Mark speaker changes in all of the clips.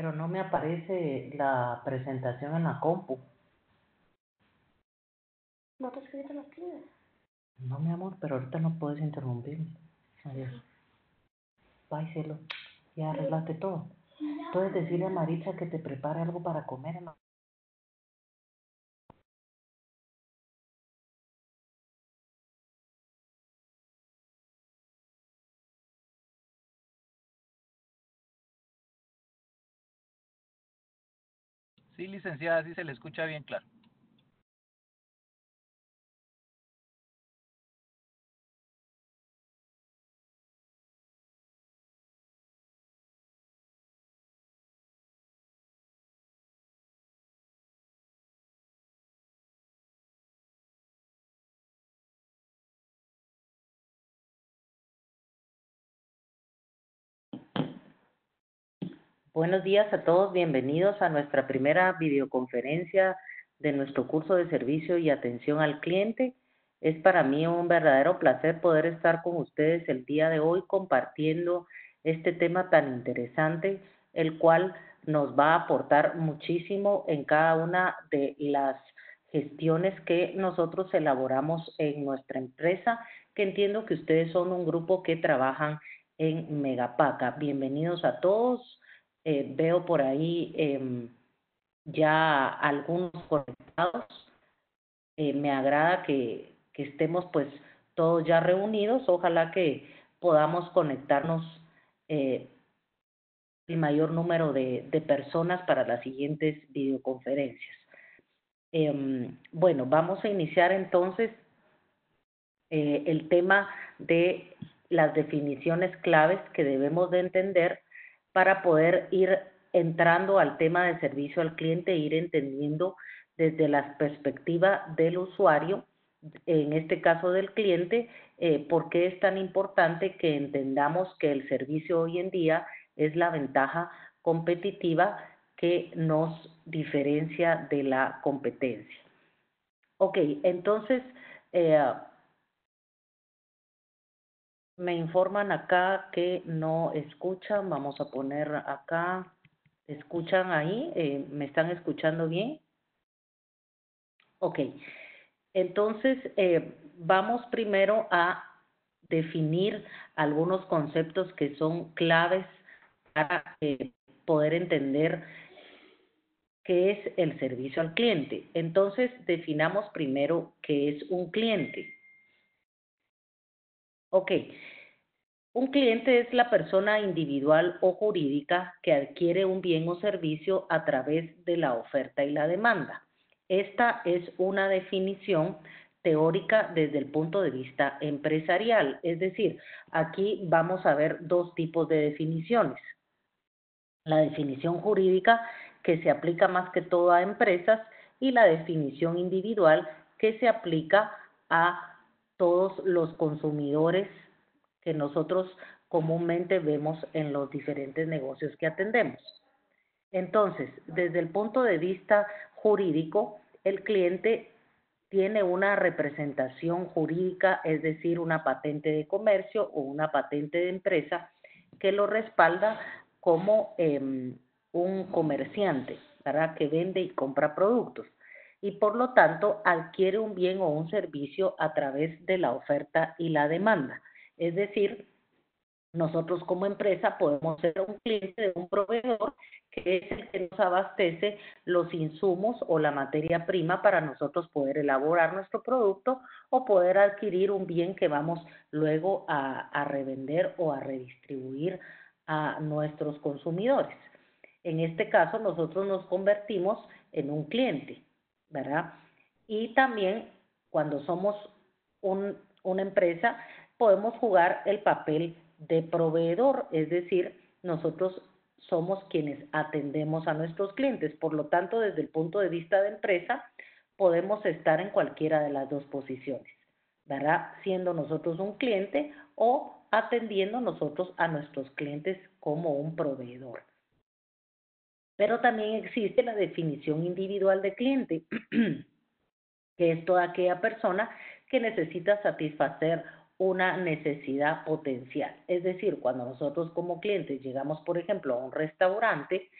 Speaker 1: Pero no me aparece la presentación en la compu.
Speaker 2: ¿No te escribiste los clientes?
Speaker 1: No, mi amor, pero ahorita no puedes interrumpirme. Adiós. Bye, cielo. Ya arreglaste todo. Puedes decirle a Maritza que te prepare algo para comer. ¿no?
Speaker 3: Sí, licenciada, sí se le escucha bien claro.
Speaker 1: Buenos días a todos, bienvenidos a nuestra primera videoconferencia de nuestro curso de servicio y atención al cliente. Es para mí un verdadero placer poder estar con ustedes el día de hoy compartiendo este tema tan interesante, el cual nos va a aportar muchísimo en cada una de las gestiones que nosotros elaboramos en nuestra empresa, que entiendo que ustedes son un grupo que trabajan en Megapaca. Bienvenidos a todos. Eh, veo por ahí eh, ya algunos conectados. Eh, me agrada que, estemos pues todos ya reunidos. Ojalá que podamos conectarnos eh, el mayor número de, de personas para las siguientes videoconferencias. Eh, bueno, vamos a iniciar entonces el tema de las definiciones claves que debemos de entender para poder ir entrando al tema de servicio al cliente e ir entendiendo desde la perspectiva del usuario, en este caso del cliente, eh, por qué es tan importante que entendamos que el servicio hoy en día es la ventaja competitiva que nos diferencia de la competencia. Ok, entonces, eh, me informan acá que no escuchan. Vamos a poner acá. ¿Escuchan ahí? Eh, ¿Me están escuchando bien? Ok. Entonces, eh, vamos primero a definir algunos conceptos que son claves para eh, poder entender qué es el servicio al cliente. Entonces, definamos primero qué es un cliente. Ok, un cliente es la persona individual o jurídica que adquiere un bien o servicio a través de la oferta y la demanda. Esta es una definición teórica desde el punto de vista empresarial, es decir, aquí vamos a ver dos tipos de definiciones. La definición jurídica que se aplica más que todo a empresas y la definición individual que se aplica a todos los consumidores que nosotros comúnmente vemos en los diferentes negocios que atendemos. Entonces, desde el punto de vista jurídico, el cliente tiene una representación jurídica, es decir, una patente de comercio o una patente de empresa que lo respalda como eh, un comerciante, ¿verdad? Que vende y compra productos y por lo tanto adquiere un bien o un servicio a través de la oferta y la demanda. Es decir, nosotros como empresa podemos ser un cliente de un proveedor que es el que nos abastece los insumos o la materia prima para nosotros poder elaborar nuestro producto o poder adquirir un bien que vamos luego a, a revender o a redistribuir a nuestros consumidores. En este caso, nosotros nos convertimos en un cliente. ¿Verdad? Y también cuando somos un, una empresa, podemos jugar el papel de proveedor, es decir, nosotros somos quienes atendemos a nuestros clientes. Por lo tanto, desde el punto de vista de empresa, podemos estar en cualquiera de las dos posiciones, ¿verdad? Siendo nosotros un cliente o atendiendo nosotros a nuestros clientes como un proveedor. Pero también existe la definición individual de cliente, que es toda aquella persona que necesita satisfacer una necesidad potencial. Es decir, cuando nosotros como clientes llegamos, por ejemplo, a un restaurante,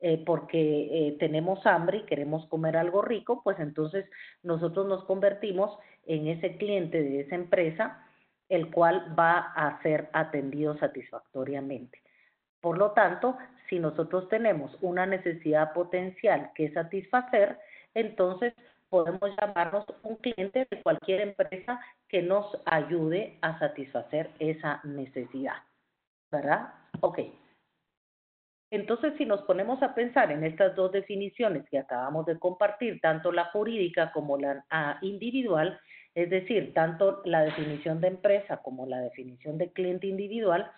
Speaker 1: eh, porque eh, tenemos hambre y queremos comer algo rico, pues entonces nosotros nos convertimos en ese cliente de esa empresa, el cual va a ser atendido satisfactoriamente. Por lo tanto, si nosotros tenemos una necesidad potencial que satisfacer, entonces podemos llamarnos un cliente de cualquier empresa que nos ayude a satisfacer esa necesidad. ¿Verdad? Ok. Entonces, si nos ponemos a pensar en estas dos definiciones que acabamos de compartir, tanto la jurídica como la individual, es decir, tanto la definición de empresa como la definición de cliente individual,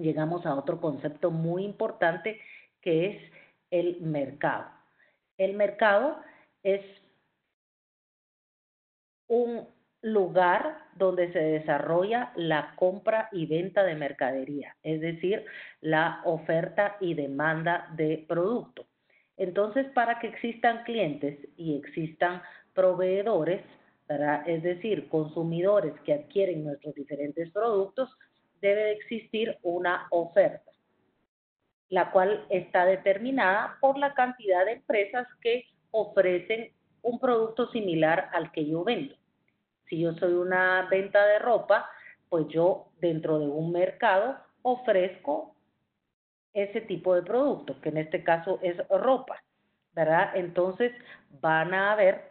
Speaker 1: llegamos a otro concepto muy importante que es el mercado. El mercado es un lugar donde se desarrolla la compra y venta de mercadería, es decir, la oferta y demanda de producto. Entonces, para que existan clientes y existan proveedores, es decir, consumidores que adquieren nuestros diferentes productos, debe existir una oferta, la cual está determinada por la cantidad de empresas que ofrecen un producto similar al que yo vendo. Si yo soy una venta de ropa, pues yo dentro de un mercado ofrezco ese tipo de producto, que en este caso es ropa, ¿verdad? Entonces van a haber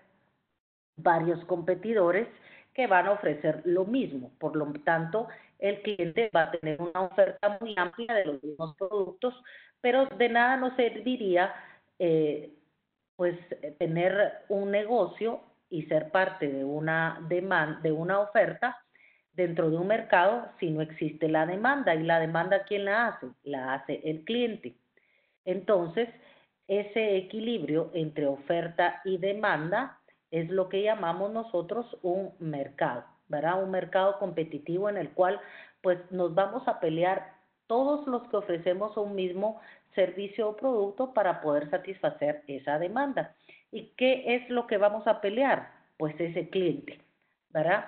Speaker 1: varios competidores que van a ofrecer lo mismo. Por lo tanto, el cliente va a tener una oferta muy amplia de los mismos productos, pero de nada nos serviría eh, pues tener un negocio y ser parte de una demanda, de una oferta dentro de un mercado si no existe la demanda. ¿Y la demanda quién la hace? La hace el cliente. Entonces, ese equilibrio entre oferta y demanda es lo que llamamos nosotros un mercado, ¿verdad? Un mercado competitivo en el cual pues nos vamos a pelear todos los que ofrecemos un mismo servicio o producto para poder satisfacer esa demanda. ¿Y qué es lo que vamos a pelear? Pues ese cliente, ¿verdad?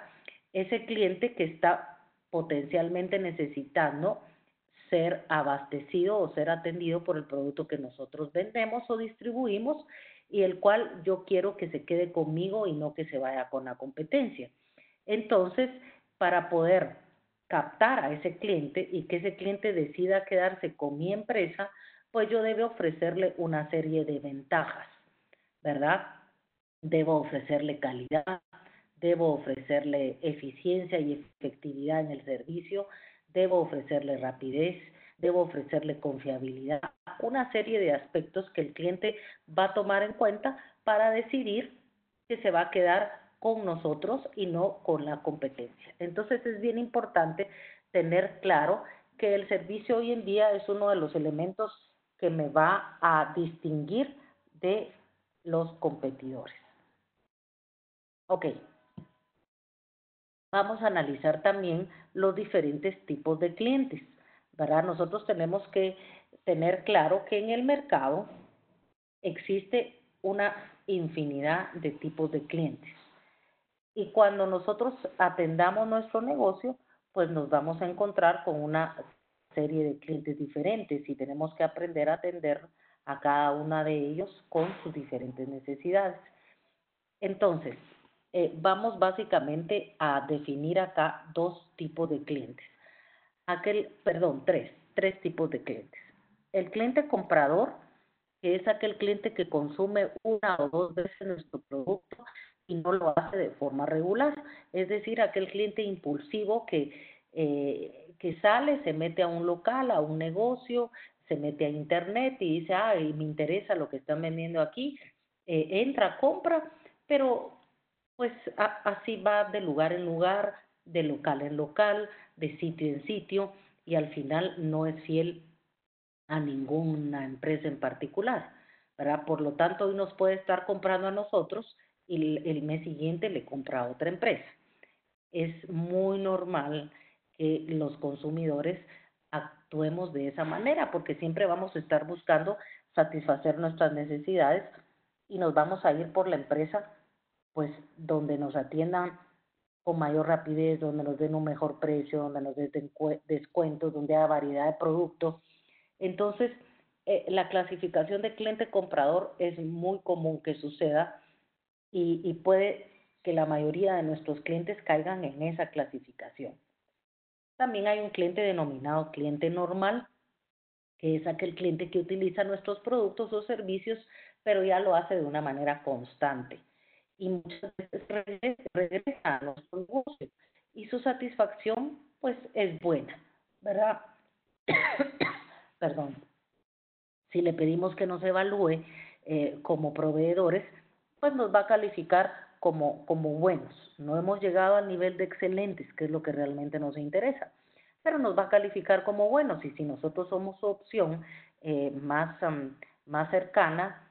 Speaker 1: Ese cliente que está potencialmente necesitando ser abastecido o ser atendido por el producto que nosotros vendemos o distribuimos y el cual yo quiero que se quede conmigo y no que se vaya con la competencia. Entonces, para poder captar a ese cliente y que ese cliente decida quedarse con mi empresa, pues yo debo ofrecerle una serie de ventajas. ¿verdad? Debo ofrecerle calidad, debo ofrecerle eficiencia y efectividad en el servicio, debo ofrecerle rapidez, debo ofrecerle confiabilidad, una serie de aspectos que el cliente va a tomar en cuenta para decidir que se va a quedar con nosotros y no con la competencia. Entonces es bien importante tener claro que el servicio hoy en día es uno de los elementos que me va a distinguir de los competidores. Ok. Vamos a analizar también los diferentes tipos de clientes. ¿verdad? Nosotros tenemos que tener claro que en el mercado existe una infinidad de tipos de clientes. Y cuando nosotros atendamos nuestro negocio, pues nos vamos a encontrar con una serie de clientes diferentes y tenemos que aprender a atender a cada una de ellos con sus diferentes necesidades. Entonces, eh, vamos básicamente a definir acá dos tipos de clientes. Aquel, perdón, tres, tres tipos de clientes. El cliente comprador, que es aquel cliente que consume una o dos veces nuestro producto y no lo hace de forma regular. Es decir, aquel cliente impulsivo que, eh, que sale, se mete a un local, a un negocio, se mete a internet y dice, ay, me interesa lo que están vendiendo aquí, eh, entra, compra, pero pues así va de lugar en lugar, de local en local, de sitio en sitio, y al final no es fiel a ninguna empresa en particular, ¿verdad? Por lo tanto, hoy nos puede estar comprando a nosotros y el mes siguiente le compra a otra empresa. Es muy normal que los consumidores actuemos de esa manera, porque siempre vamos a estar buscando satisfacer nuestras necesidades y nos vamos a ir por la empresa, pues donde nos atiendan con mayor rapidez, donde nos den un mejor precio, donde nos den descuentos, donde haya variedad de productos. Entonces, eh, la clasificación de cliente comprador es muy común que suceda y, puede que la mayoría de nuestros clientes caigan en esa clasificación. También hay un cliente denominado cliente normal, que es aquel cliente que utiliza nuestros productos o servicios, pero ya lo hace de una manera constante. Y muchas veces regresa a nuestro negocio y su satisfacción pues es buena, ¿verdad? Perdón. Si le pedimos que nos evalúe eh, como proveedores, pues nos va a calificar como, como buenos. No hemos llegado al nivel de excelentes, que es lo que realmente nos interesa, pero nos va a calificar como buenos y si nosotros somos su opción eh, más, más cercana,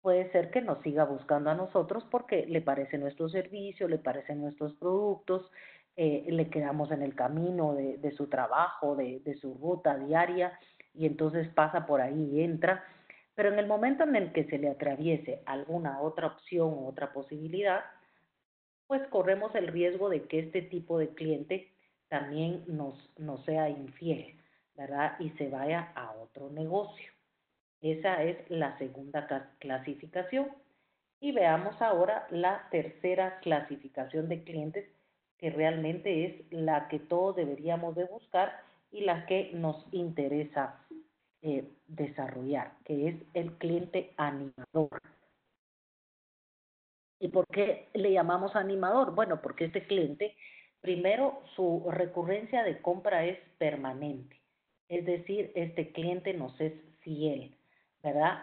Speaker 1: puede ser que nos siga buscando a nosotros porque le parece nuestro servicio, le parecen nuestros productos, eh, le quedamos en el camino de, de su trabajo, de, de, su ruta diaria y entonces pasa por ahí y entra. Pero en el momento en el que se le atraviese alguna otra opción o otra posibilidad, pues corremos el riesgo de que este tipo de cliente también nos, nos sea infiel, ¿verdad? Y se vaya a otro negocio. Esa es la segunda clasificación. Y veamos ahora la tercera clasificación de clientes que realmente es la que todos deberíamos de buscar y la que nos interesa eh, desarrollar, que es el cliente animador. ¿Y por qué le llamamos animador? Bueno, porque este cliente, primero, su recurrencia de compra es permanente. Es decir, este cliente nos es fiel, ¿verdad?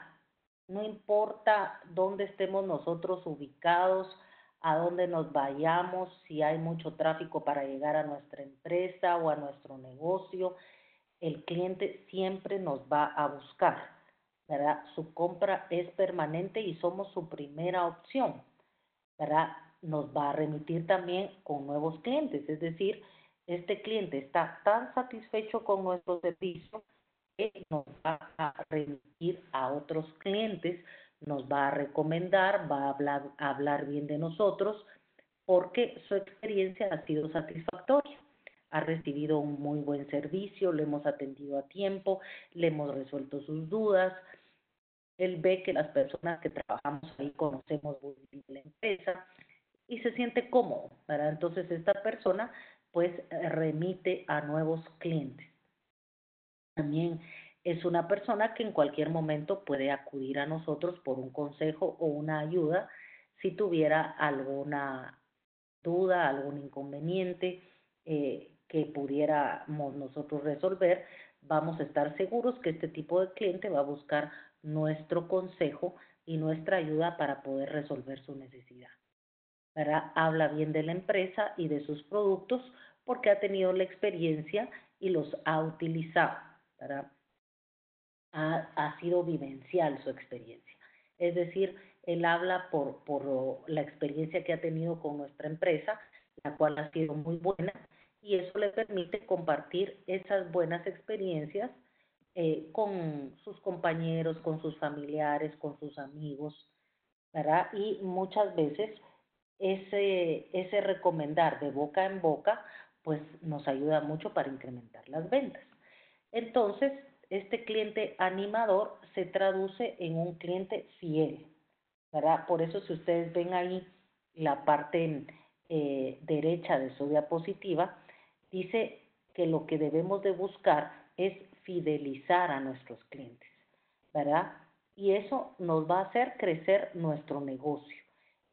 Speaker 1: No importa dónde estemos nosotros ubicados, a dónde nos vayamos, si hay mucho tráfico para llegar a nuestra empresa o a nuestro negocio, el cliente siempre nos va a buscar, ¿verdad? Su compra es permanente y somos su primera opción, ¿verdad? Nos va a remitir también con nuevos clientes, es decir, este cliente está tan satisfecho con nuestro servicio que nos va a remitir a otros clientes nos va a recomendar, va a hablar, a hablar bien de nosotros, porque su experiencia ha sido satisfactoria. Ha recibido un muy buen servicio, le hemos atendido a tiempo, le hemos resuelto sus dudas. Él ve que las personas que trabajamos ahí conocemos muy bien la empresa y se siente cómodo. Entonces esta persona pues remite a nuevos clientes. También es una persona que en cualquier momento puede acudir a nosotros por un consejo o una ayuda si tuviera alguna duda, algún inconveniente eh, que pudiéramos nosotros resolver, vamos a estar seguros que este tipo de cliente va a buscar nuestro consejo y nuestra ayuda para poder resolver su necesidad. ¿verdad? Habla bien de la empresa y de sus productos porque ha tenido la experiencia y los ha utilizado. ¿verdad? ha, sido vivencial su experiencia. Es decir, él habla por, por la experiencia que ha tenido con nuestra empresa, la cual ha sido muy buena, y eso le permite compartir esas buenas experiencias eh, con sus compañeros, con sus familiares, con sus amigos, ¿verdad? Y muchas veces ese, ese recomendar de boca en boca, pues nos ayuda mucho para incrementar las ventas. Entonces, este cliente animador se traduce en un cliente fiel, ¿verdad? Por eso si ustedes ven ahí la parte eh, derecha de su diapositiva, dice que lo que debemos de buscar es fidelizar a nuestros clientes, ¿verdad? Y eso nos va a hacer crecer nuestro negocio.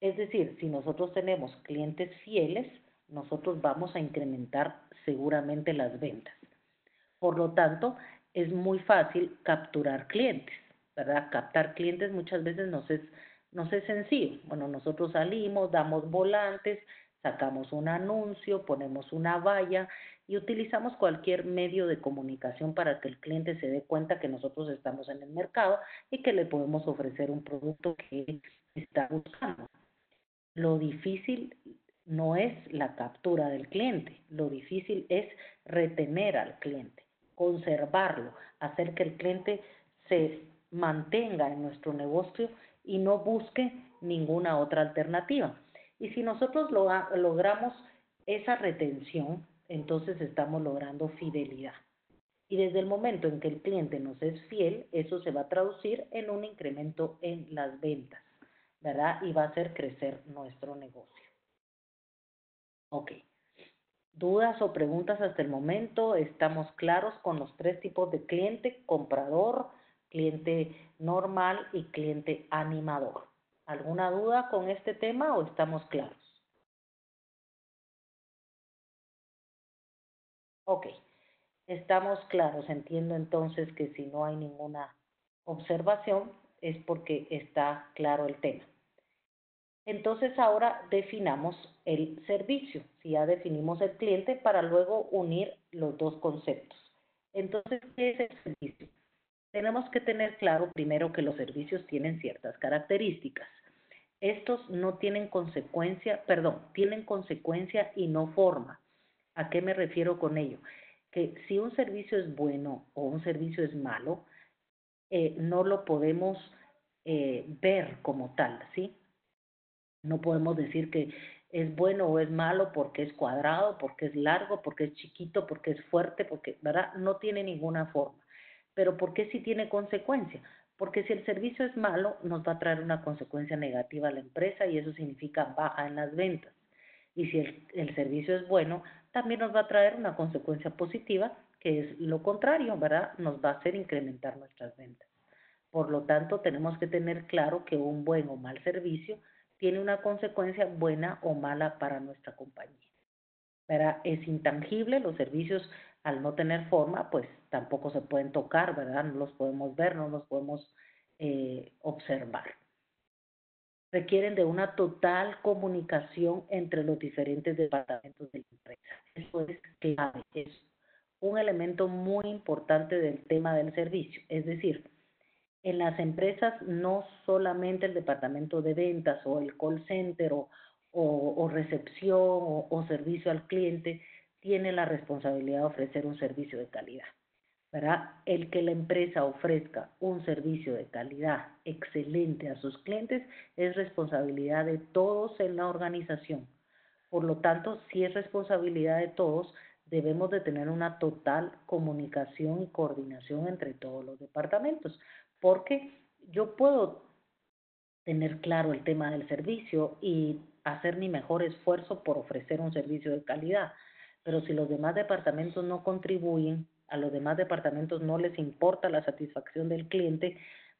Speaker 1: Es decir, si nosotros tenemos clientes fieles, nosotros vamos a incrementar seguramente las ventas. Por lo tanto, es muy fácil capturar clientes, ¿verdad? Captar clientes muchas veces nos es, nos es sencillo. Bueno, nosotros salimos, damos volantes, sacamos un anuncio, ponemos una valla y utilizamos cualquier medio de comunicación para que el cliente se dé cuenta que nosotros estamos en el mercado y que le podemos ofrecer un producto que está buscando. Lo difícil no es la captura del cliente, lo difícil es retener al cliente conservarlo, hacer que el cliente se mantenga en nuestro negocio y no busque ninguna otra alternativa. Y si nosotros lo, logramos esa retención, entonces estamos logrando fidelidad. Y desde el momento en que el cliente nos es fiel, eso se va a traducir en un incremento en las ventas, ¿verdad? Y va a hacer crecer nuestro negocio. Ok. ¿Dudas o preguntas hasta el momento? ¿Estamos claros con los tres tipos de cliente? Comprador, cliente normal y cliente animador. ¿Alguna duda con este tema o estamos claros? Ok, estamos claros. Entiendo entonces que si no hay ninguna observación es porque está claro el tema. Entonces ahora definamos el servicio, si ya definimos el cliente, para luego unir los dos conceptos. Entonces, ¿qué es el servicio? Tenemos que tener claro primero que los servicios tienen ciertas características. Estos no tienen consecuencia, perdón, tienen consecuencia y no forma. ¿A qué me refiero con ello? Que si un servicio es bueno o un servicio es malo, eh, no lo podemos eh, ver como tal, ¿sí? No podemos decir que es bueno o es malo porque es cuadrado, porque es largo, porque es chiquito, porque es fuerte, porque, ¿verdad? No tiene ninguna forma. Pero ¿por qué sí tiene consecuencia? Porque si el servicio es malo, nos va a traer una consecuencia negativa a la empresa y eso significa baja en las ventas. Y si el, el servicio es bueno, también nos va a traer una consecuencia positiva, que es lo contrario, ¿verdad? Nos va a hacer incrementar nuestras ventas. Por lo tanto, tenemos que tener claro que un buen o mal servicio tiene una consecuencia buena o mala para nuestra compañía. ¿Verdad? Es intangible, los servicios al no tener forma, pues tampoco se pueden tocar, ¿verdad? No los podemos ver, no los podemos eh, observar. Requieren de una total comunicación entre los diferentes departamentos de la empresa. Eso es clave, es un elemento muy importante del tema del servicio. Es decir, en las empresas no solamente el departamento de ventas o el call center o, recepción o, servicio al cliente tiene la responsabilidad de ofrecer un servicio de calidad. ¿verdad? El que la empresa ofrezca un servicio de calidad excelente a sus clientes es responsabilidad de todos en la organización. Por lo tanto, si es responsabilidad de todos, debemos de tener una total comunicación y coordinación entre todos los departamentos, porque yo puedo tener claro el tema del servicio y hacer mi mejor esfuerzo por ofrecer un servicio de calidad, pero si los demás departamentos no contribuyen, a los demás departamentos no les importa la satisfacción del cliente,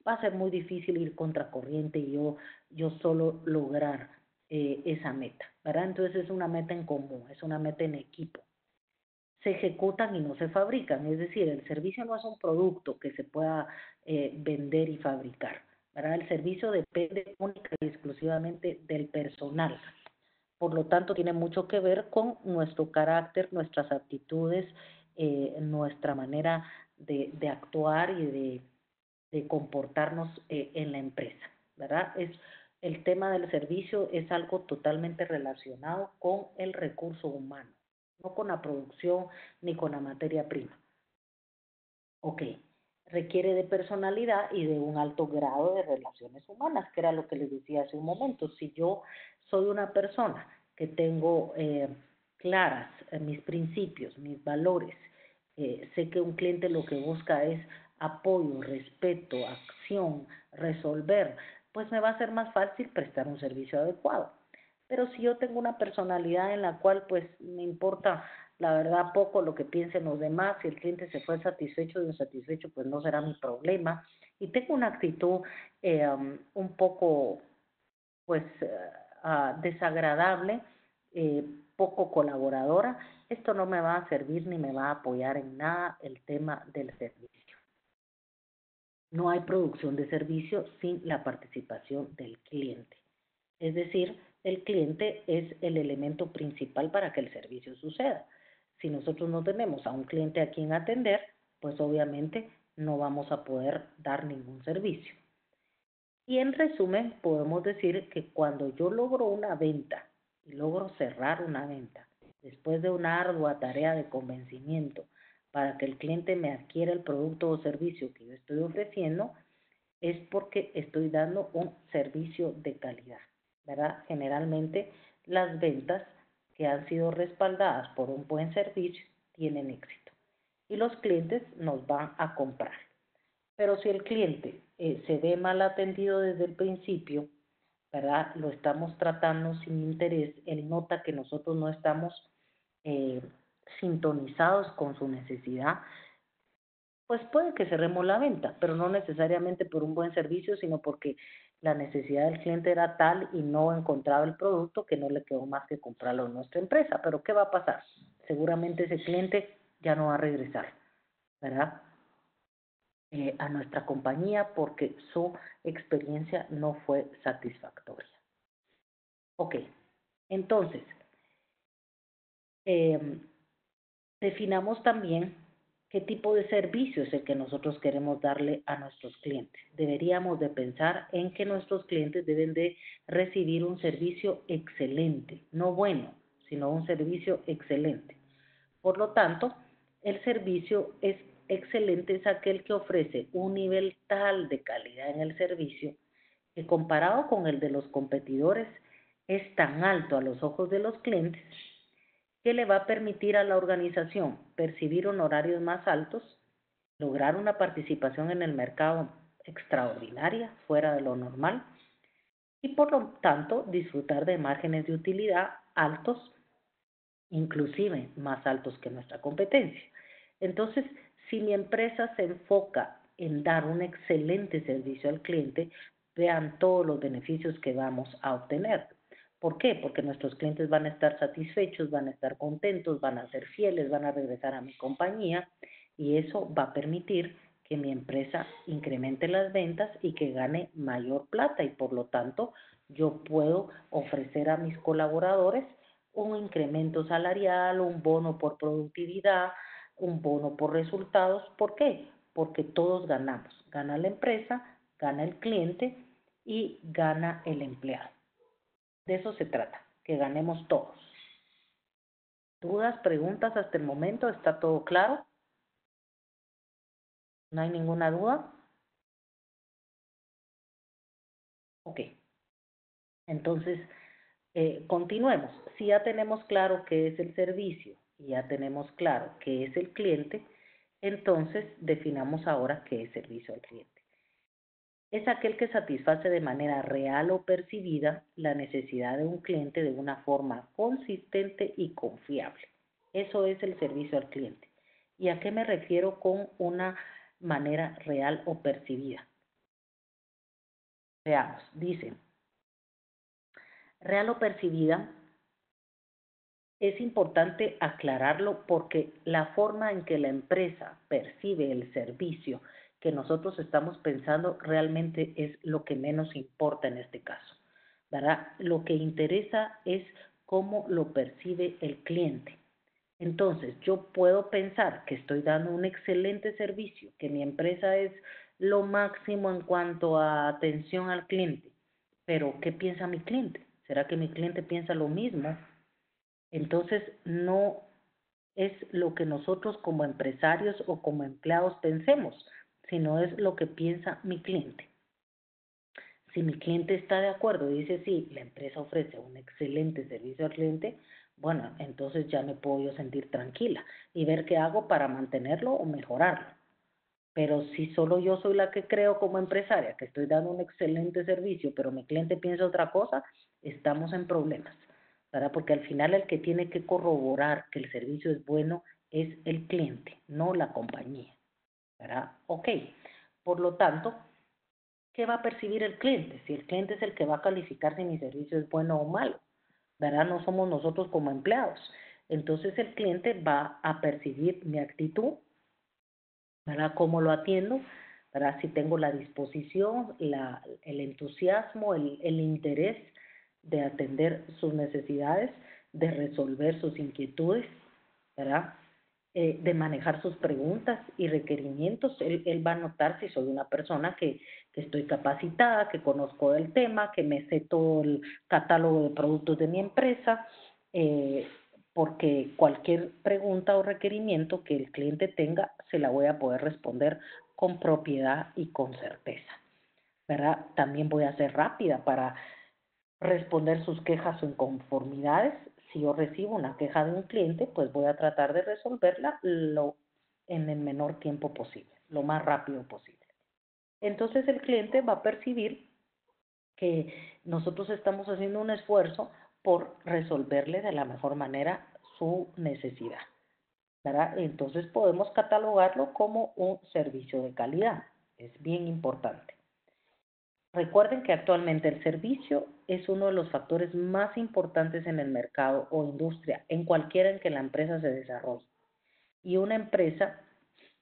Speaker 1: va a ser muy difícil ir contracorriente y yo, yo solo lograr eh, esa meta, ¿verdad? Entonces es una meta en común, es una meta en equipo se ejecutan y no se fabrican. Es decir, el servicio no es un producto que se pueda eh, vender y fabricar. ¿verdad? El servicio depende única y exclusivamente del personal. Por lo tanto, tiene mucho que ver con nuestro carácter, nuestras actitudes, eh, nuestra manera de, actuar y de, de comportarnos eh, en la empresa. ¿verdad? Es, el tema del servicio es algo totalmente relacionado con el recurso humano no con la producción ni con la materia prima. Ok, requiere de personalidad y de un alto grado de relaciones humanas, que era lo que les decía hace un momento. Si yo soy una persona que tengo eh, claras eh, mis principios, mis valores, eh, sé que un cliente lo que busca es apoyo, respeto, acción, resolver, pues me va a ser más fácil prestar un servicio adecuado. Pero si yo tengo una personalidad en la cual pues me importa la verdad poco lo que piensen los demás, si el cliente se fue satisfecho o insatisfecho, pues no será mi problema. Y tengo una actitud eh, um, un poco pues uh, desagradable, eh, poco colaboradora, esto no me va a servir ni me va a apoyar en nada el tema del servicio. No hay producción de servicio sin la participación del cliente. Es decir, el cliente es el elemento principal para que el servicio suceda. Si nosotros no tenemos a un cliente a quien atender, pues obviamente no vamos a poder dar ningún servicio. Y en resumen, podemos decir que cuando yo logro una venta y logro cerrar una venta, después de una ardua tarea de convencimiento para que el cliente me adquiera el producto o servicio que yo estoy ofreciendo, es porque estoy dando un servicio de calidad. ¿verdad? Generalmente las ventas que han sido respaldadas por un buen servicio tienen éxito. y los clientes nos van a comprar. Pero si el cliente eh, se ve mal atendido desde el principio, ¿verdad? Lo estamos tratando sin interés, él nota que nosotros no estamos eh, sintonizados con su necesidad, pues puede que cerremos la venta, pero no necesariamente por un buen servicio, sino porque la necesidad del cliente era tal y no encontraba el producto que no le quedó más que comprarlo en nuestra empresa. Pero ¿qué va a pasar? Seguramente ese cliente ya no va a regresar, ¿verdad? Eh, a nuestra compañía porque su experiencia no fue satisfactoria. Ok, entonces, eh, definamos también qué tipo de servicio es el que nosotros queremos darle a nuestros clientes. Deberíamos de pensar en que nuestros clientes deben de recibir un servicio excelente, no bueno, sino un servicio excelente. Por lo tanto, el servicio es excelente es aquel que ofrece un nivel tal de calidad en el servicio que comparado con el de los competidores es tan alto a los ojos de los clientes que le va a permitir a la organización percibir honorarios más altos, lograr una participación en el mercado extraordinaria, fuera de lo normal, y por lo tanto disfrutar de márgenes de utilidad altos, inclusive más altos que nuestra competencia. Entonces, si mi empresa se enfoca en dar un excelente servicio al cliente, vean todos los beneficios que vamos a obtener. ¿Por qué? Porque nuestros clientes van a estar satisfechos, van a estar contentos, van a ser fieles, van a regresar a mi compañía y eso va a permitir que mi empresa incremente las ventas y que gane mayor plata y por lo tanto yo puedo ofrecer a mis colaboradores un incremento salarial, un bono por productividad, un bono por resultados. ¿Por qué? Porque todos ganamos. Gana la empresa, gana el cliente y gana el empleado. De eso se trata, que ganemos todos. ¿Dudas, preguntas hasta el momento? ¿Está todo claro? ¿No hay ninguna duda? Ok. Entonces, eh, continuemos. Si ya tenemos claro qué es el servicio y ya tenemos claro qué es el cliente, entonces definamos ahora qué es servicio al cliente es aquel que satisface de manera real o percibida la necesidad de un cliente de una forma consistente y confiable. Eso es el servicio al cliente. ¿Y a qué me refiero con una manera real o percibida? Veamos, dice, real o percibida es importante aclararlo porque la forma en que la empresa percibe el servicio que nosotros estamos pensando realmente es lo que menos importa en este caso, ¿verdad? Lo que interesa es cómo lo percibe el cliente. Entonces, yo puedo pensar que estoy dando un excelente servicio, que mi empresa es lo máximo en cuanto a atención al cliente, pero ¿qué piensa mi cliente? ¿Será que mi cliente piensa lo mismo? Entonces, no es lo que nosotros como empresarios o como empleados pensemos, sino es lo que piensa mi cliente. Si mi cliente está de acuerdo y dice, sí, la empresa ofrece un excelente servicio al cliente, bueno, entonces ya me puedo yo sentir tranquila y ver qué hago para mantenerlo o mejorarlo. Pero si solo yo soy la que creo como empresaria que estoy dando un excelente servicio, pero mi cliente piensa otra cosa, estamos en problemas, ¿verdad? Porque al final el que tiene que corroborar que el servicio es bueno es el cliente, no la compañía. ¿Verdad? Ok, por lo tanto, ¿qué va a percibir el cliente? Si el cliente es el que va a calificar si mi servicio es bueno o malo, ¿verdad? No somos nosotros como empleados. Entonces el cliente va a percibir mi actitud, ¿verdad? ¿Cómo lo atiendo? ¿verdad? Si tengo la disposición, el entusiasmo, el, el interés de atender sus necesidades, de resolver sus inquietudes, ¿verdad? Eh, de manejar sus preguntas y requerimientos. Él, él, va a notar si soy una persona que, que, estoy capacitada, que conozco del tema, que me sé todo el catálogo de productos de mi empresa, eh, porque cualquier pregunta o requerimiento que el cliente tenga, se la voy a poder responder con propiedad y con certeza. ¿verdad? También voy a ser rápida para responder sus quejas o inconformidades si yo recibo una queja de un cliente, pues voy a tratar de resolverla en el menor tiempo posible, lo más rápido posible. Entonces el cliente va a percibir que nosotros estamos haciendo un esfuerzo por resolverle de la mejor manera su necesidad. Entonces podemos catalogarlo como un servicio de calidad. Es bien importante. Recuerden que actualmente el servicio es uno de los factores más importantes en el mercado o industria, en cualquiera en que la empresa se desarrolle. Y una empresa,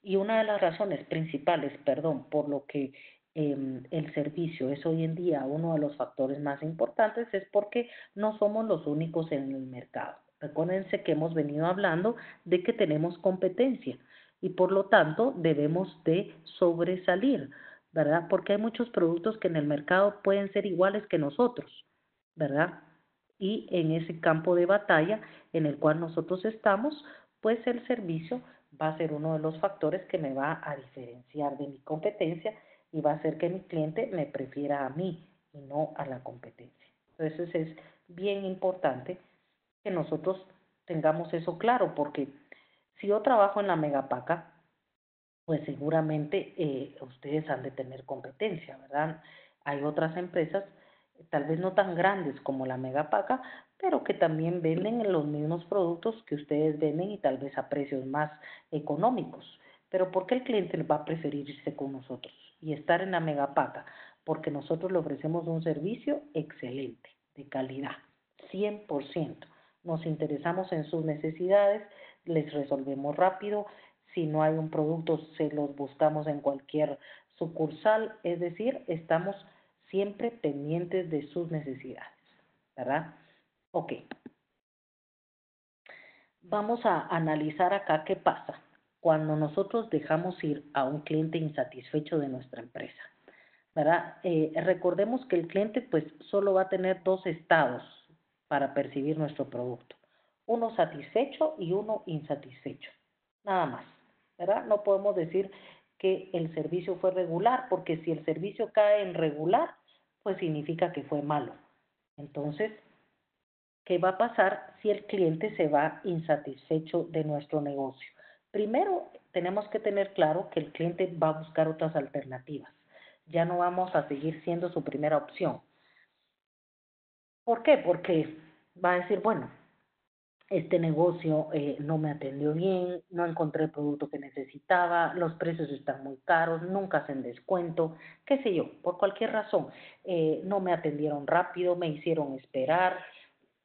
Speaker 1: y una de las razones principales, perdón, por lo que eh, el servicio es hoy en día uno de los factores más importantes es porque no somos los únicos en el mercado. Recuérdense que hemos venido hablando de que tenemos competencia y por lo tanto debemos de sobresalir. ¿Verdad? Porque hay muchos productos que en el mercado pueden ser iguales que nosotros, ¿verdad? Y en ese campo de batalla en el cual nosotros estamos, pues el servicio va a ser uno de los factores que me va a diferenciar de mi competencia y va a hacer que mi cliente me prefiera a mí y no a la competencia. Entonces es bien importante que nosotros tengamos eso claro, porque si yo trabajo en la megapaca, pues seguramente eh, ustedes han de tener competencia, ¿verdad? Hay otras empresas, tal vez no tan grandes como la Megapaca, pero que también venden los mismos productos que ustedes venden y tal vez a precios más económicos. Pero ¿por qué el cliente va a preferir irse con nosotros y estar en la Megapaca? Porque nosotros le ofrecemos un servicio excelente, de calidad, 100%. Nos interesamos en sus necesidades, les resolvemos rápido, si no hay un producto, se los buscamos en cualquier sucursal, es decir, estamos siempre pendientes de sus necesidades, ¿verdad? Ok. Vamos a analizar acá qué pasa cuando nosotros dejamos ir a un cliente insatisfecho de nuestra empresa, ¿verdad? Eh, recordemos que el cliente pues solo va a tener dos estados para percibir nuestro producto, uno satisfecho y uno insatisfecho, nada más. ¿Verdad? No podemos decir que el servicio fue regular, porque si el servicio cae en regular, pues significa que fue malo. Entonces, ¿qué va a pasar si el cliente se va insatisfecho de nuestro negocio? Primero, tenemos que tener claro que el cliente va a buscar otras alternativas. Ya no vamos a seguir siendo su primera opción. ¿Por qué? Porque va a decir, bueno, este negocio eh, no me atendió bien, no encontré el producto que necesitaba, los precios están muy caros, nunca hacen descuento, qué sé yo, por cualquier razón, eh, no me atendieron rápido, me hicieron esperar,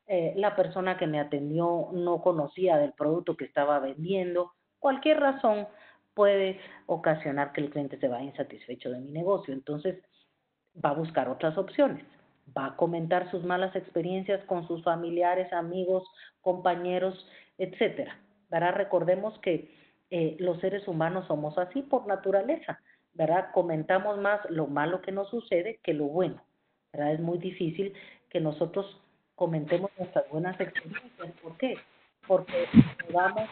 Speaker 1: eh, la persona que me atendió no conocía del producto que estaba vendiendo, cualquier razón puede ocasionar que el cliente se vaya insatisfecho de mi negocio, entonces va a buscar otras opciones va a comentar sus malas experiencias con sus familiares, amigos, compañeros, etcétera. ¿Verdad? Recordemos que eh, los seres humanos somos así por naturaleza, ¿verdad? Comentamos más lo malo que nos sucede que lo bueno, ¿verdad? Es muy difícil que nosotros comentemos nuestras buenas experiencias. ¿Por qué? Porque damos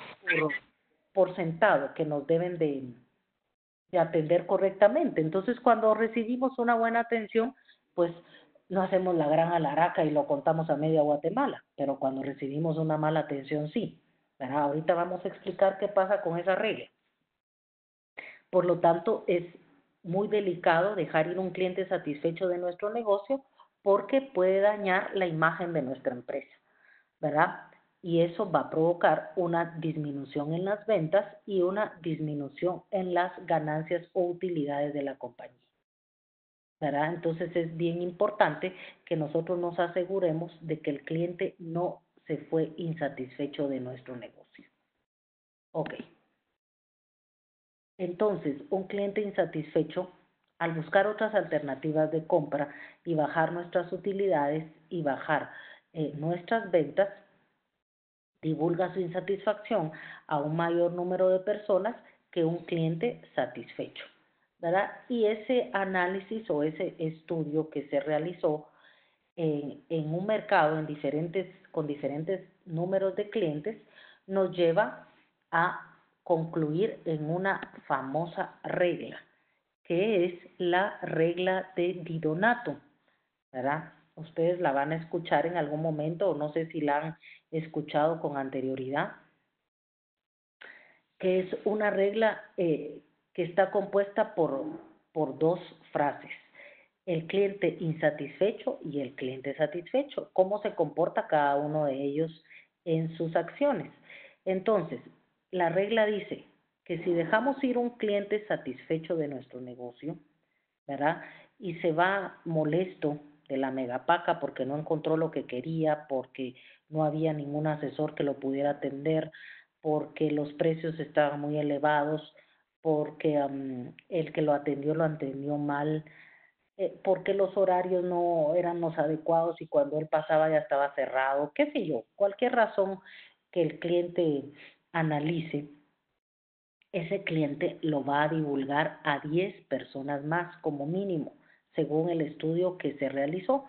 Speaker 1: por, sentado que nos deben de, de atender correctamente. Entonces, cuando recibimos una buena atención, pues no hacemos la gran alaraca y lo contamos a media Guatemala, pero cuando recibimos una mala atención sí. ¿verdad? Ahorita vamos a explicar qué pasa con esa regla. Por lo tanto, es muy delicado dejar ir un cliente satisfecho de nuestro negocio porque puede dañar la imagen de nuestra empresa, ¿verdad? Y eso va a provocar una disminución en las ventas y una disminución en las ganancias o utilidades de la compañía. ¿Verdad? Entonces es bien importante que nosotros nos aseguremos de que el cliente no se fue insatisfecho de nuestro negocio. Ok. Entonces, un cliente insatisfecho, al buscar otras alternativas de compra y bajar nuestras utilidades y bajar eh, nuestras ventas, divulga su insatisfacción a un mayor número de personas que un cliente satisfecho. ¿Verdad? Y ese análisis o ese estudio que se realizó en, en un mercado en diferentes, con diferentes números de clientes nos lleva a concluir en una famosa regla, que es la regla de Didonato, ¿verdad? Ustedes la van a escuchar en algún momento o no sé si la han escuchado con anterioridad. que es una regla eh, que está compuesta por, por dos frases. El cliente insatisfecho y el cliente satisfecho. ¿Cómo se comporta cada uno de ellos en sus acciones? Entonces, la regla dice que si dejamos ir un cliente satisfecho de nuestro negocio, ¿verdad? Y se va molesto de la megapaca porque no encontró lo que quería, porque no había ningún asesor que lo pudiera atender, porque los precios estaban muy elevados, porque el que lo atendió lo atendió mal, eh, porque los horarios no eran los adecuados y cuando él pasaba ya estaba cerrado, qué sé yo, cualquier razón que el cliente analice, ese cliente lo va a divulgar a 10 personas más como mínimo según el estudio que se realizó.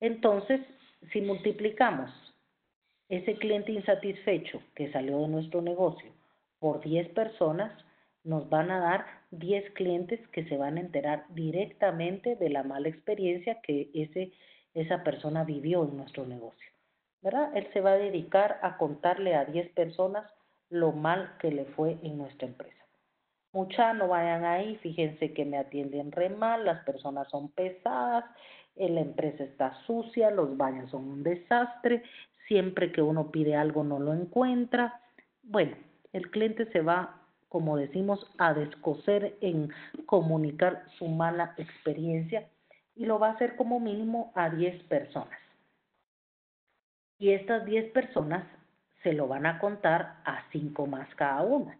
Speaker 1: Entonces, si multiplicamos ese cliente insatisfecho que salió de nuestro negocio por 10 personas, nos van a dar 10 clientes que se van a enterar directamente de la mala experiencia que ese, esa persona vivió en nuestro negocio. ¿Verdad? Él se va a dedicar a contarle a 10 personas lo mal que le fue en nuestra empresa. Mucha, no vayan ahí, fíjense que me atienden re mal, las personas son pesadas, la empresa está sucia, los baños son un desastre, siempre que uno pide algo no lo encuentra. Bueno, el cliente se va, como decimos, a descoser en comunicar su mala experiencia y lo va a hacer como mínimo a 10 personas. Y estas 10 personas se lo van a contar a 5 más cada una.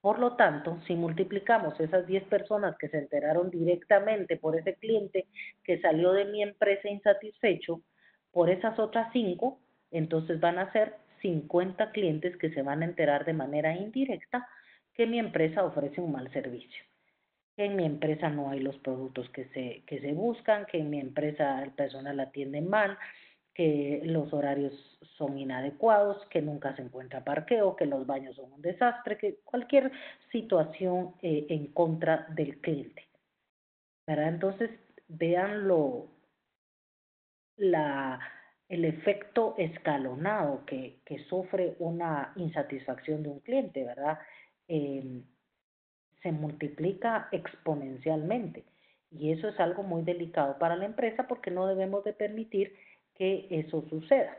Speaker 1: Por lo tanto, si multiplicamos esas 10 personas que se enteraron directamente por ese cliente que salió de mi empresa insatisfecho, por esas otras 5, entonces van a ser 50 clientes que se van a enterar de manera indirecta que mi empresa ofrece un mal servicio. Que en mi empresa no hay los productos que se, que se buscan, que en mi empresa el personal atiende mal, que los horarios son inadecuados, que nunca se encuentra parqueo, que los baños son un desastre, que cualquier situación eh, en contra del cliente. ¿verdad? Entonces, vean lo, la, el efecto escalonado que, que sufre una insatisfacción de un cliente, ¿verdad? Em, se multiplica exponencialmente. Y eso es algo muy delicado para la empresa porque no debemos de permitir que eso suceda.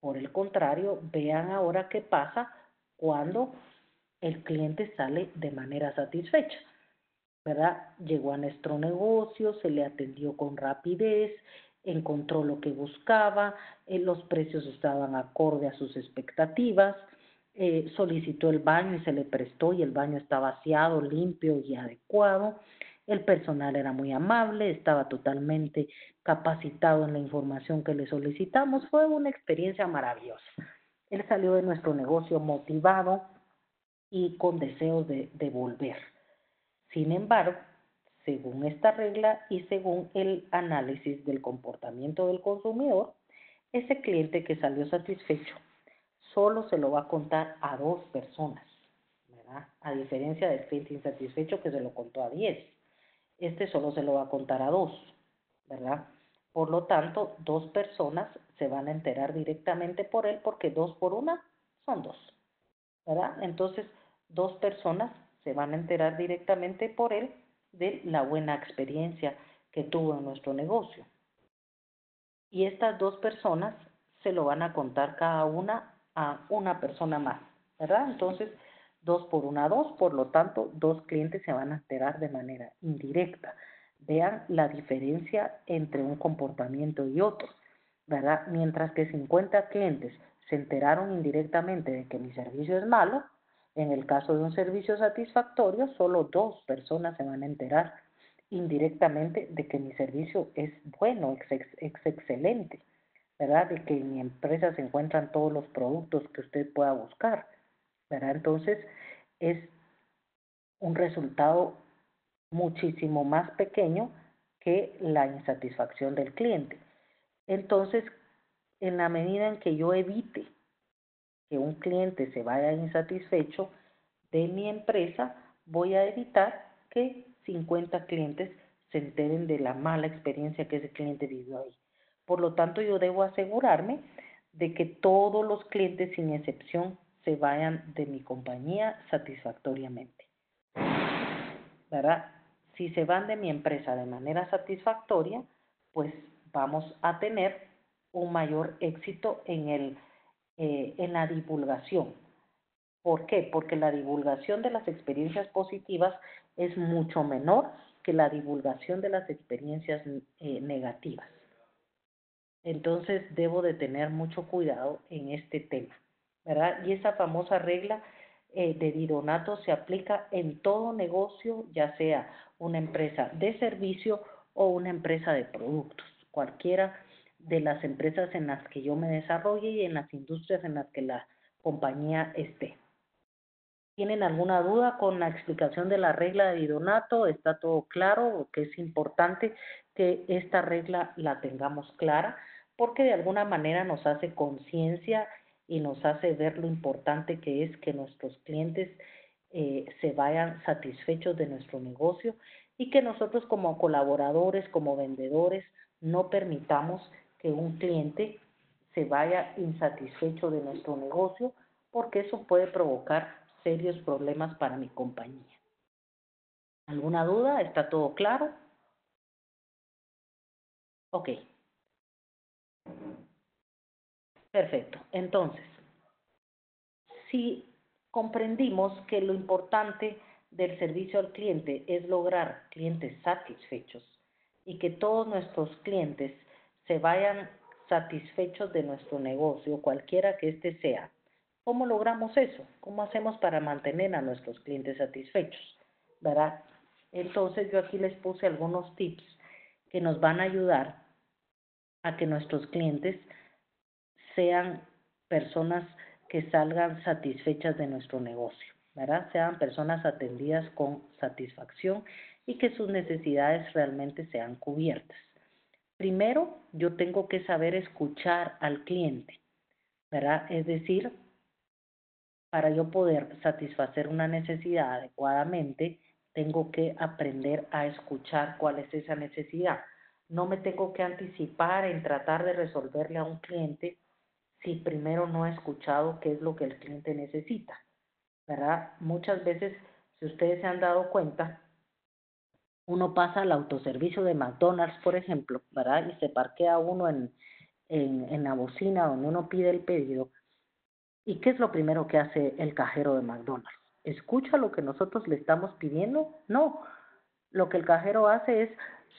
Speaker 1: Por el contrario, vean ahora qué pasa cuando el cliente sale de manera satisfecha. ¿verdad? Llegó a nuestro negocio, se le atendió con rapidez, encontró lo que buscaba, eh, los precios estaban acorde a sus expectativas, eh, solicitó el baño y se le prestó y el baño está vaciado, limpio y adecuado. El personal era muy amable, estaba totalmente capacitado en la información que le solicitamos. Fue una experiencia maravillosa. Él salió de nuestro negocio motivado y con deseos de, de volver. Sin embargo, según esta regla y según el análisis del comportamiento del consumidor, ese cliente que salió satisfecho solo se lo va a contar a dos personas, ¿verdad? A diferencia del cliente insatisfecho que se lo contó a diez este solo se lo va a contar a dos, ¿verdad? Por lo tanto, dos personas se van a enterar directamente por él porque dos por una son dos, ¿verdad? Entonces, dos personas se van a enterar directamente por él de la buena experiencia que tuvo en nuestro negocio. Y estas dos personas se lo van a contar cada una a una persona más, ¿verdad? Entonces, dos por una, dos, por lo tanto, dos clientes se van a enterar de manera indirecta. Vean la diferencia entre un comportamiento y otro, ¿verdad? Mientras que 50 clientes se enteraron indirectamente de que mi servicio es malo, en el caso de un servicio satisfactorio, solo dos personas se van a enterar indirectamente de que mi servicio es bueno, es, es excelente, ¿verdad? De que en mi empresa se encuentran todos los productos que usted pueda buscar. ¿verdad? Entonces es un resultado muchísimo más pequeño que la insatisfacción del cliente. Entonces, en la medida en que yo evite que un cliente se vaya insatisfecho de mi empresa, voy a evitar que 50 clientes se enteren de la mala experiencia que ese cliente vivió ahí. Por lo tanto, yo debo asegurarme de que todos los clientes, sin excepción, se vayan de mi compañía satisfactoriamente. ¿Verdad? Si se van de mi empresa de manera satisfactoria, pues vamos a tener un mayor éxito en, el, eh, en la divulgación. ¿Por qué? Porque la divulgación de las experiencias positivas es mucho menor que la divulgación de las experiencias eh, negativas. Entonces debo de tener mucho cuidado en este tema, ¿verdad? Y esa famosa regla eh, de Didonato se aplica en todo negocio, ya sea una empresa de servicio o una empresa de productos, cualquiera de las empresas en las que yo me desarrolle y en las industrias en las que la compañía esté. ¿Tienen alguna duda con la explicación de la regla de Didonato? ¿Está todo claro? Que es importante que esta regla la tengamos clara porque de alguna manera nos hace conciencia y nos hace ver lo importante que es que nuestros clientes eh, se vayan satisfechos de nuestro negocio y que nosotros como colaboradores, como vendedores, no permitamos que un cliente se vaya insatisfecho de nuestro negocio porque eso puede provocar serios problemas para mi compañía. ¿Alguna duda? ¿Está todo claro? Ok. Perfecto. Entonces, si comprendimos que lo importante del servicio al cliente es lograr clientes satisfechos y que todos nuestros clientes se vayan satisfechos de nuestro negocio, cualquiera que éste sea. ¿Cómo logramos eso? ¿Cómo hacemos para mantener a nuestros clientes satisfechos? ¿Verdad? Entonces yo aquí les puse algunos tips que nos van a ayudar a que nuestros clientes sean personas que salgan satisfechas de nuestro negocio, ¿verdad? Sean personas atendidas con satisfacción y que sus necesidades realmente sean cubiertas. Primero, yo tengo que saber escuchar al cliente, ¿verdad? Es decir, para yo poder satisfacer una necesidad adecuadamente, tengo que aprender a escuchar cuál es esa necesidad. No me tengo que anticipar en tratar de resolverle a un cliente si primero no he escuchado qué es lo que el cliente necesita. ¿Verdad? Muchas veces, si ustedes se han dado cuenta, uno pasa al autoservicio de McDonald's, por ejemplo, ¿verdad? Y se parquea uno en, en, en la bocina donde uno pide el pedido. ¿Y qué es lo primero que hace el cajero de McDonald's? ¿Escucha lo que nosotros le estamos pidiendo? No. Lo que el cajero hace es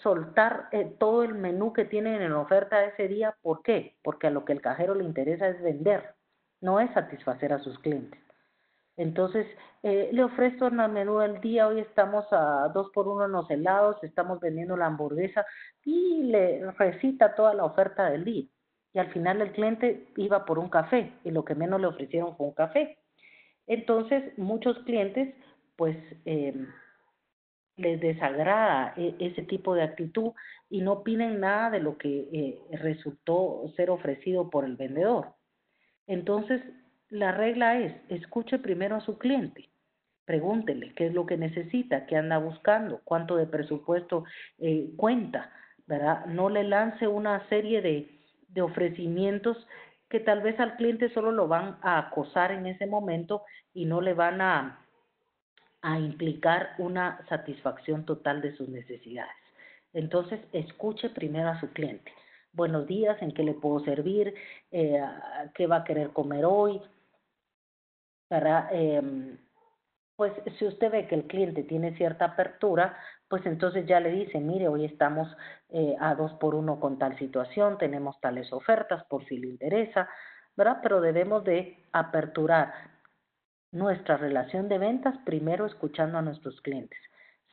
Speaker 1: soltar eh, todo el menú que tienen en oferta ese día. ¿Por qué? Porque a lo que el cajero le interesa es vender, no es satisfacer a sus clientes. Entonces, eh, le ofrezco el menú del día, hoy estamos a dos por uno en los helados, estamos vendiendo la hamburguesa y le recita toda la oferta del día. Y al final el cliente iba por un café y lo que menos le ofrecieron fue un café. Entonces, muchos clientes, pues, eh, les desagrada e, ese tipo de actitud y no piden nada de lo que eh, resultó ser ofrecido por el vendedor. Entonces, la regla es, escuche primero a su cliente, pregúntele qué es lo que necesita, qué anda buscando, cuánto de presupuesto eh, cuenta, ¿verdad? No le lance una serie de, de ofrecimientos que tal vez al cliente solo lo van a acosar en ese momento y no le van a, a implicar una satisfacción total de sus necesidades. Entonces, escuche primero a su cliente. Buenos días, ¿en qué le puedo servir? Eh, ¿Qué va a querer comer hoy? Para, eh, pues si usted ve que el cliente tiene cierta apertura, pues entonces ya le dice, mire, hoy estamos eh, a dos por uno con tal situación, tenemos tales ofertas por si le interesa, ¿verdad? Pero debemos de aperturar nuestra relación de ventas, primero escuchando a nuestros clientes.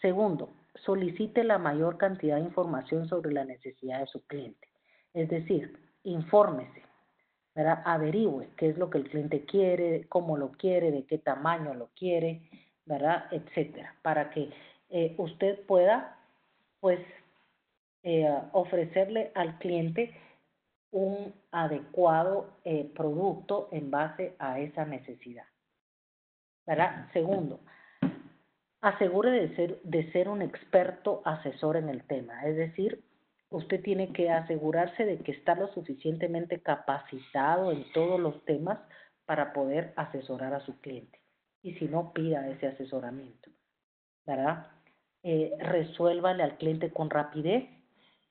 Speaker 1: Segundo, solicite la mayor cantidad de información sobre la necesidad de su cliente. Es decir, infórmese, ¿verdad? averigüe qué es lo que el cliente quiere, cómo lo quiere, de qué tamaño lo quiere, ¿verdad? etcétera, para que eh, usted pueda, pues, eh, ofrecerle al cliente un adecuado eh, producto en base a esa necesidad. ¿Verdad? Segundo, asegure de ser, de ser un experto asesor en el tema, es decir, usted tiene que asegurarse de que está lo suficientemente capacitado en todos los temas para poder asesorar a su cliente. Y si no, pida ese asesoramiento, ¿verdad? Eh, resuélvale al cliente con rapidez,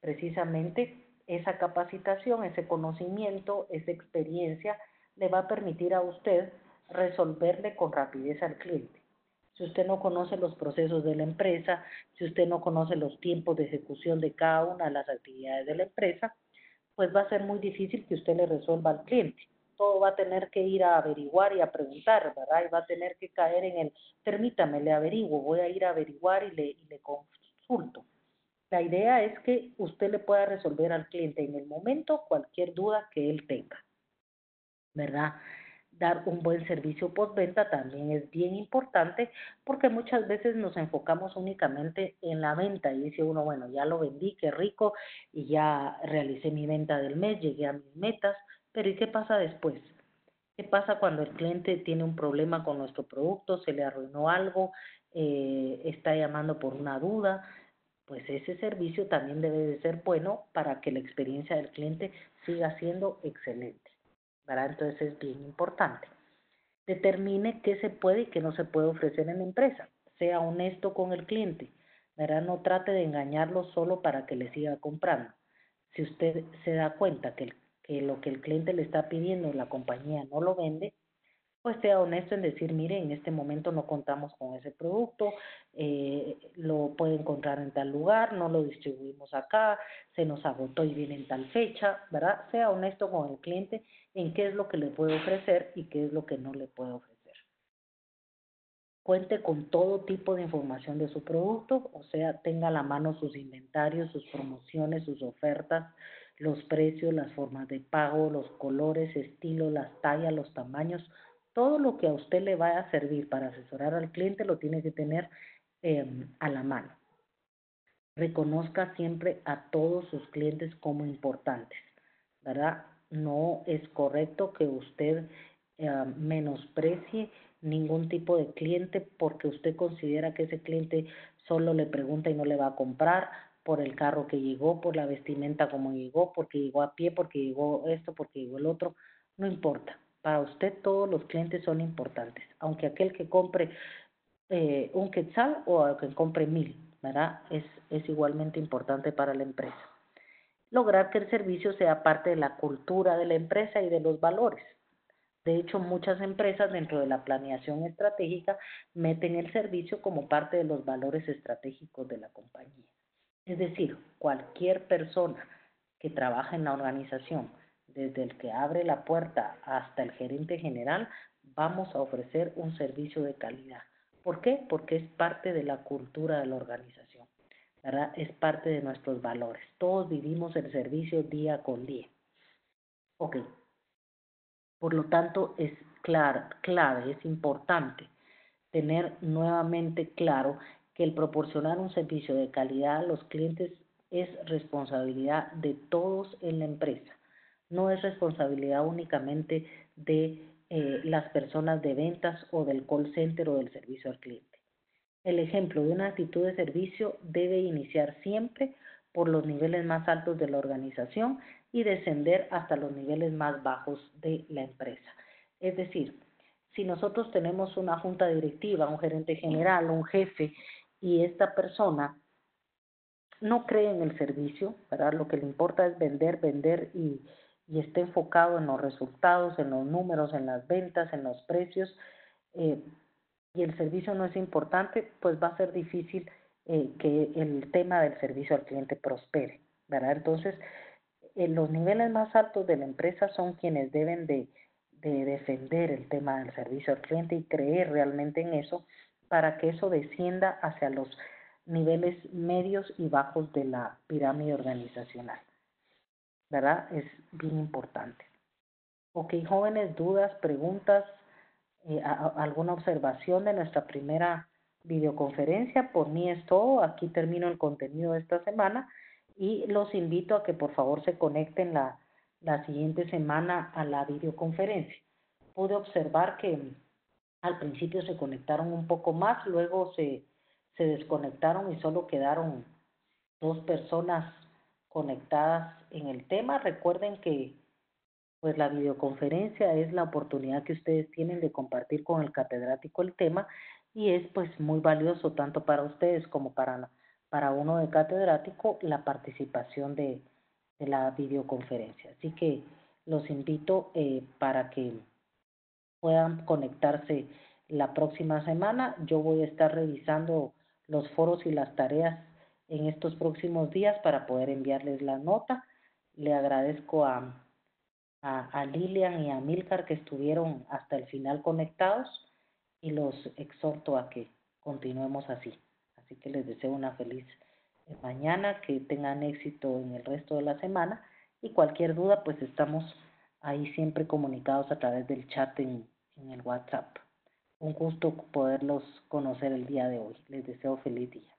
Speaker 1: precisamente esa capacitación, ese conocimiento, esa experiencia le va a permitir a usted resolverle con rapidez al cliente. Si usted no conoce los procesos de la empresa, si usted no conoce los tiempos de ejecución de cada una de las actividades de la empresa, pues va a ser muy difícil que usted le resuelva al cliente. Todo va a tener que ir a averiguar y a preguntar, ¿verdad? Y va a tener que caer en el, permítame, le averiguo, voy a ir a averiguar y le, consulto. La idea es que usted le pueda resolver al cliente en el momento cualquier duda que él tenga, ¿verdad? Dar un buen servicio postventa también es bien importante porque muchas veces nos enfocamos únicamente en la venta y dice uno, bueno, ya lo vendí, qué rico, y ya realicé mi venta del mes, llegué a mis metas, pero ¿y qué pasa después? ¿Qué pasa cuando el cliente tiene un problema con nuestro producto, se le arruinó algo, eh, está llamando por una duda? Pues ese servicio también debe de ser bueno para que la experiencia del cliente siga siendo excelente. ¿Verdad? Entonces es bien importante. Determine qué se puede y qué no se puede ofrecer en la empresa. Sea honesto con el cliente, ¿verdad? No trate de engañarlo solo para que le siga comprando. Si usted se da cuenta que, que lo que el cliente le está pidiendo la compañía no lo vende, pues sea honesto en decir, mire, en este momento no contamos con ese producto, eh, lo puede encontrar en tal lugar, no lo distribuimos acá, se nos agotó y viene en tal fecha, ¿verdad? Sea honesto con el cliente en qué es lo que le puede ofrecer y qué es lo que no le puede ofrecer. Cuente con todo tipo de información de su producto, o sea, tenga a la mano sus inventarios, sus promociones, sus ofertas, los precios, las formas de pago, los colores, estilos, las tallas, los tamaños, todo lo que a usted le va a servir para asesorar al cliente lo tiene que tener em, a la mano. Reconozca siempre a todos sus clientes como importantes, ¿verdad? No es correcto que usted em, menosprecie ningún tipo de cliente porque usted considera que ese cliente solo le pregunta y no le va a comprar por el carro que llegó, por la vestimenta como llegó, porque llegó a pie, porque llegó esto, porque llegó el otro, no importa. Para usted todos los clientes son importantes, aunque aquel que compre eh, un quetzal o el que compre mil, ¿verdad? Es, es igualmente importante para la empresa. Lograr que el servicio sea parte de la cultura de la empresa y de los valores. De hecho, muchas empresas dentro de la planeación estratégica meten el servicio como parte de los valores estratégicos de la compañía. Es decir, cualquier persona que trabaja en la organización desde el que abre la puerta hasta el gerente general, vamos a ofrecer un servicio de calidad. ¿Por qué? Porque es parte de la cultura de la organización, ¿verdad? Es parte de nuestros valores. Todos vivimos el servicio día con día. Ok. Por lo tanto, es clave, es importante tener nuevamente claro que el proporcionar un servicio de calidad a los clientes es responsabilidad de todos en la empresa no es responsabilidad únicamente de eh, las personas de ventas o del call center o del servicio al cliente. El ejemplo de una actitud de servicio debe iniciar siempre por los niveles más altos de la organización y descender hasta los niveles más bajos de la empresa. Es decir, si nosotros tenemos una junta directiva, un gerente general, un jefe, y esta persona no cree en el servicio. Lo que le importa es vender, vender y, y esté enfocado en los resultados, en los números, en las ventas, en los precios, eh, y el servicio no es importante, pues va a ser difícil eh, que el tema del servicio al cliente prospere, ¿verdad? Entonces, en los niveles más altos de la empresa son quienes deben de, de defender el tema del servicio al cliente y creer realmente en eso para que eso descienda hacia los niveles medios y bajos de la pirámide organizacional. ¿Verdad? Es bien importante. Ok, jóvenes, dudas, preguntas, eh, alguna observación de nuestra primera videoconferencia. Por mí es todo. Aquí termino el contenido de esta semana y los invito a que por favor se conecten la, la siguiente semana a la videoconferencia. Pude observar que al principio se conectaron un poco más, luego se, se desconectaron y solo quedaron dos personas conectadas en el tema. Recuerden que pues la videoconferencia es la oportunidad que ustedes tienen de compartir con el catedrático el tema y es pues muy valioso tanto para ustedes como para, para uno de catedrático la participación de, de la videoconferencia. Así que los invito eh, para que puedan conectarse la próxima semana. Yo voy a estar revisando los foros y las tareas en estos próximos días para poder enviarles la nota. Le agradezco a a, Lilian y a Milcar que estuvieron hasta el final conectados y los exhorto a que continuemos así. Así que les deseo una feliz mañana, que tengan éxito en el resto de la semana y cualquier duda pues estamos ahí siempre comunicados a través del chat en, en el WhatsApp. Un gusto poderlos conocer el día de hoy. Les deseo feliz día.